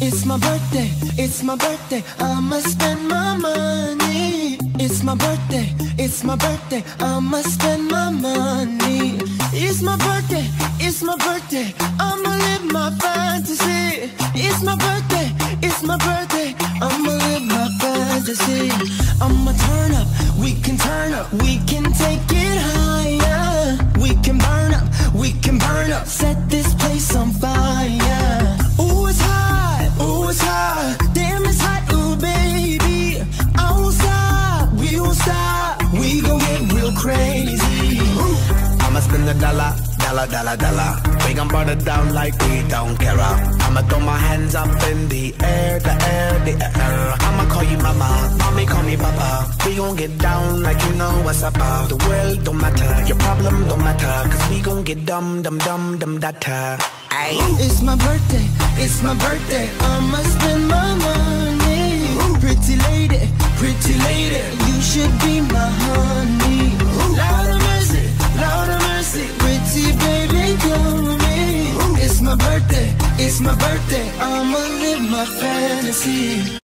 It's my birthday, it's my birthday, I'ma spend my money. It's my birthday, it's my birthday, I'ma spend my money. It's my birthday, it's my birthday, I'ma live my fantasy. It's my birthday, it's my birthday, I'ma live my fantasy. I'ma turn up, we can turn up, we can take it crazy. I'ma spend a dollar, dollar, dollar, dollar. We gon' burn it down like we don't care. I'ma throw my hands up in the air, the air, the air. I'ma call you mama, mommy call me papa. We gon' get down like you know what's up. The world don't matter, your problem don't matter. Cause we gon' get dumb, dumb, dumb, dumb, data. It's my birthday, it's my birthday, I'ma spend my my birthday, it's my birthday, I'ma live my fantasy.